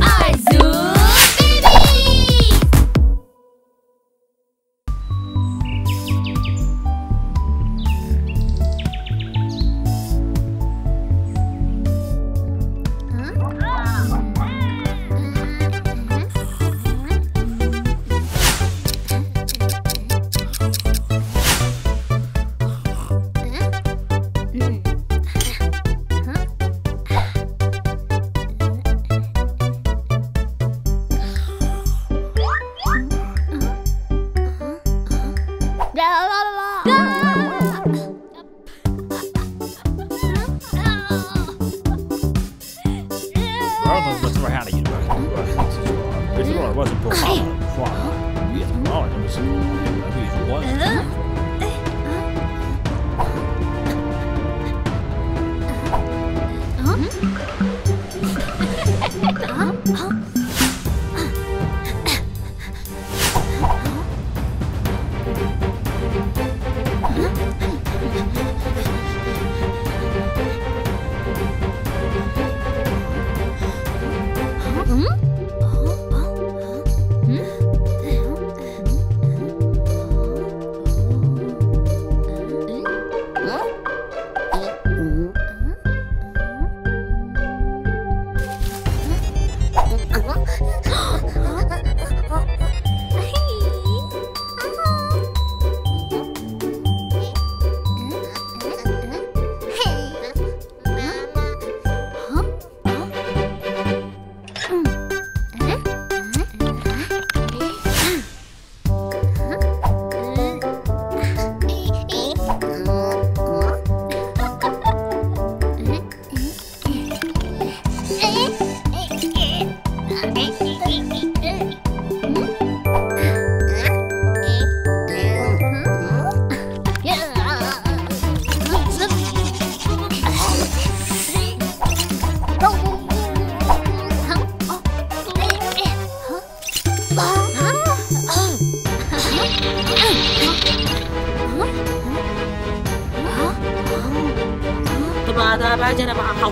I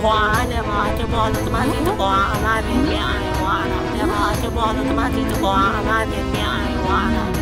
花啊花，就滑着姐姐滑啊姐姐年啊慢点姐姐啊你滑啊姐姐花；那年年滑啊慢点你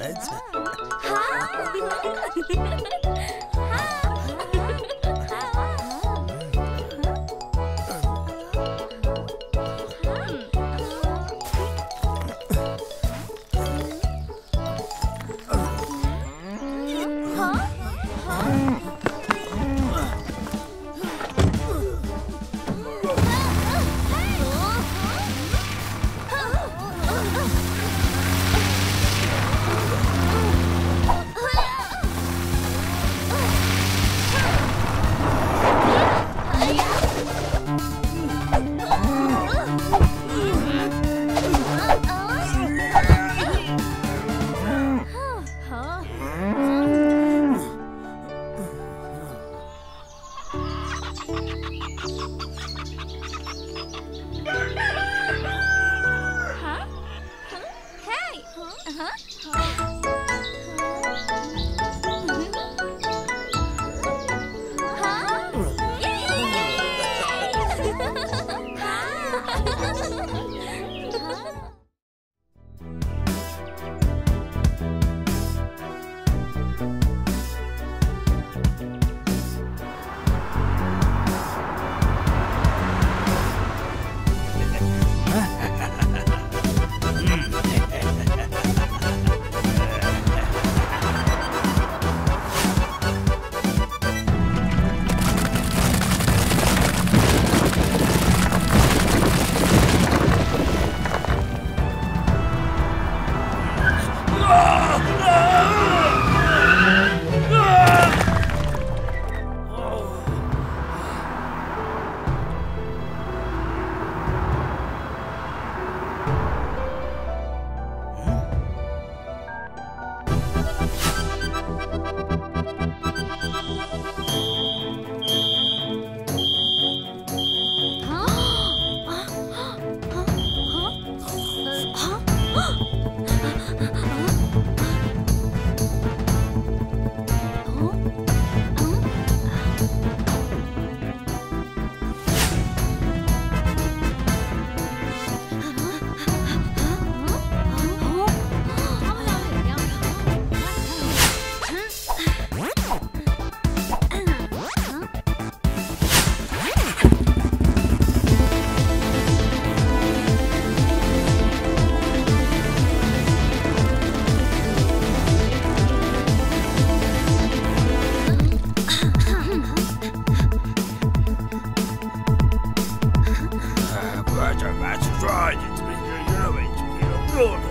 Evet. Mr. Master Rogers, Mr. Yelovich, Peter Bruno.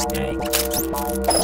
Yürüsün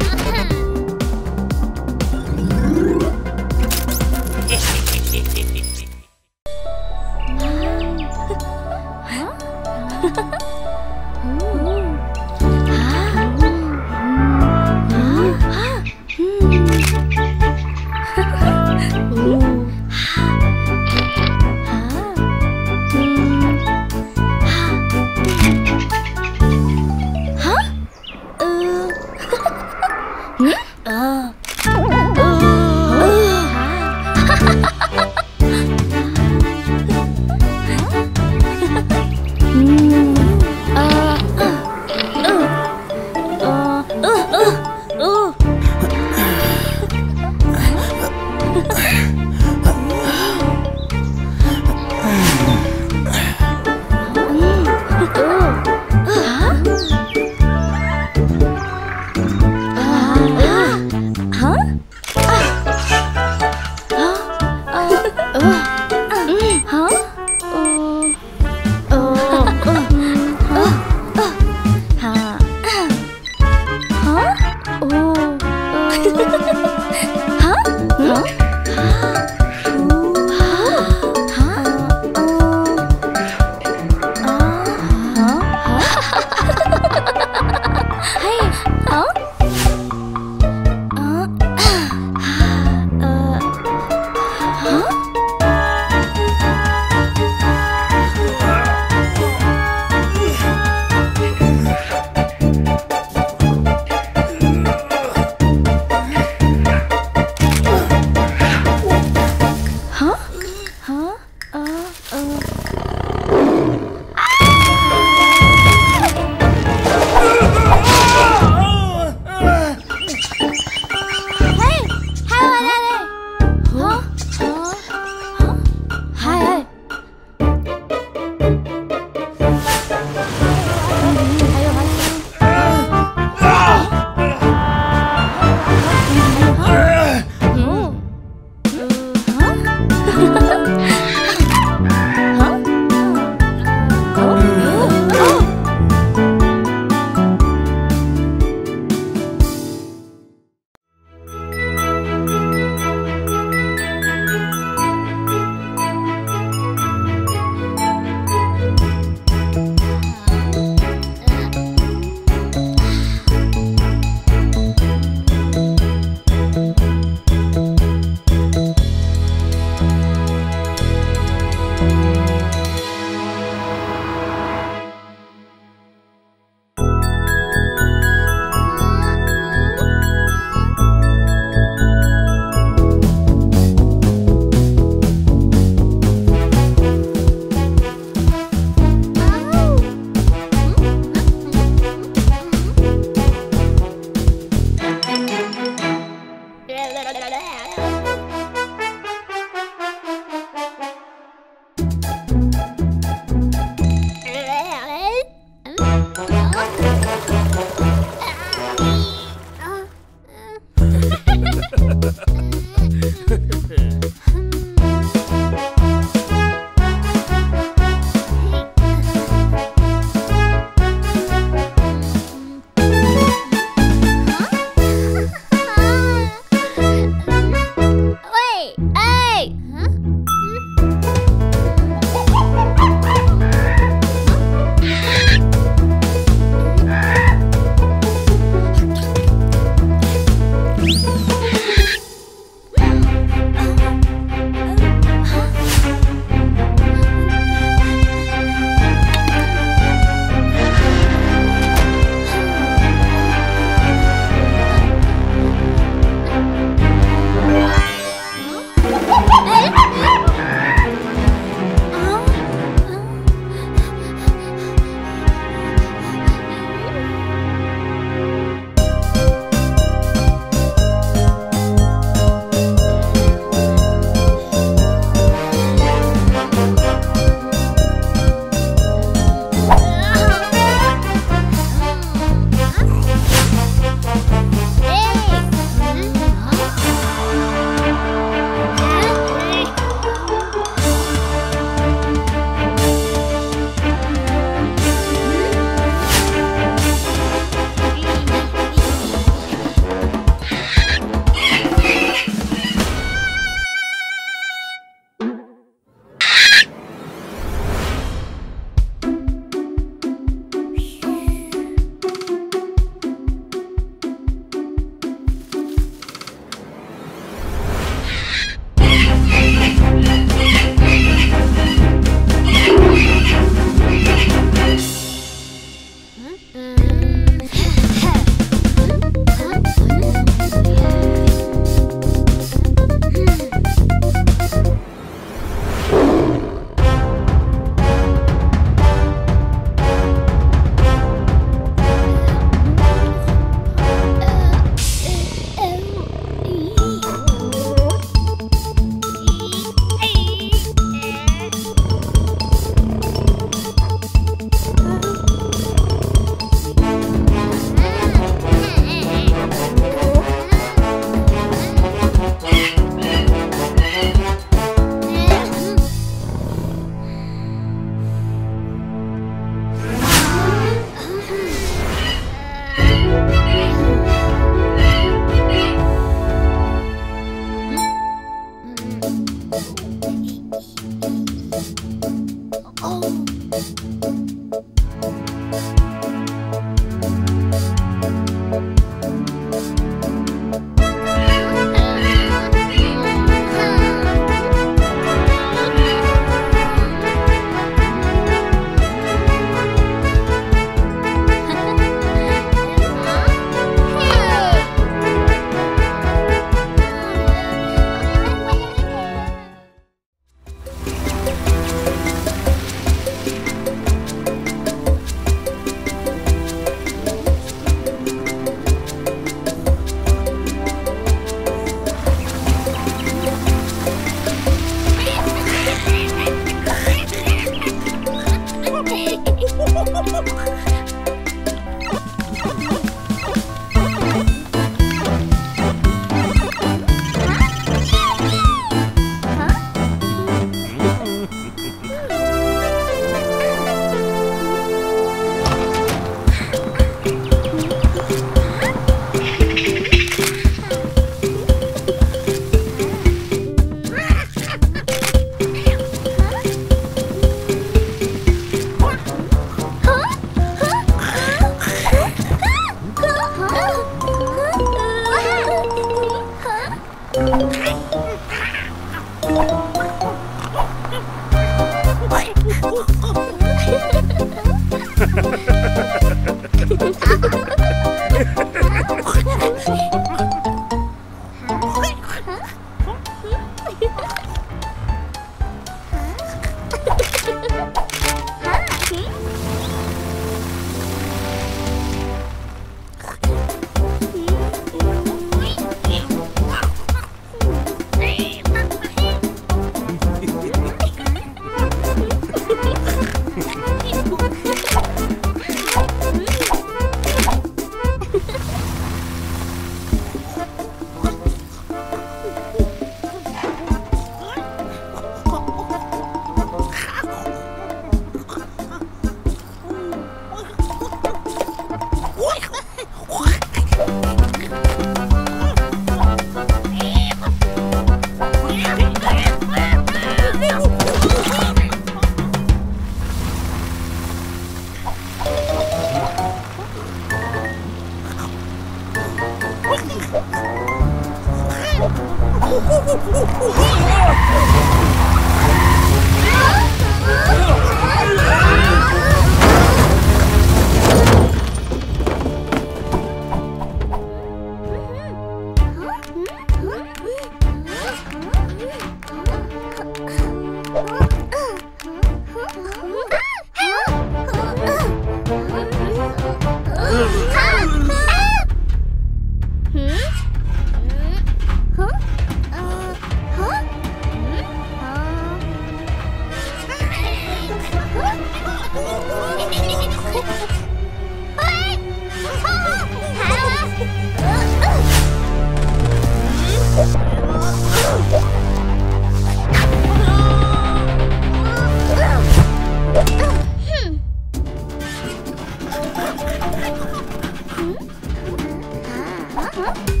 응?